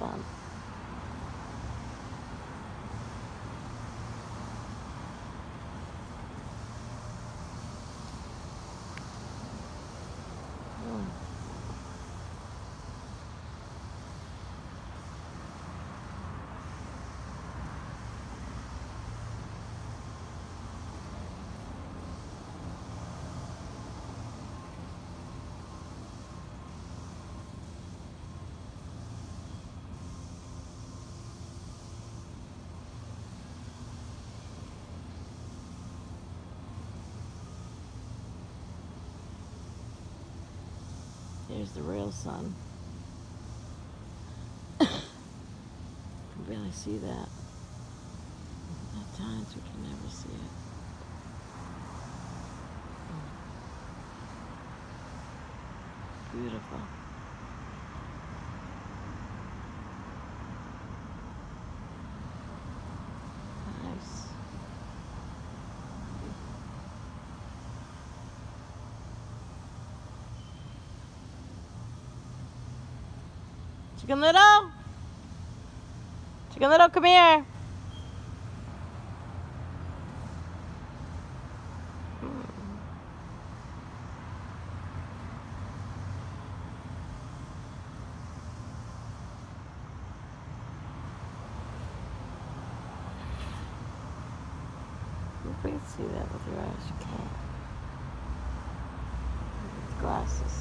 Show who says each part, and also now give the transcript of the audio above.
Speaker 1: sun. Here's the real sun. can barely see that. At times we can never see it. Beautiful. Chicken Little? Chicken Little, come here. Hmm. You can see that with your eyes, you can't. With glasses.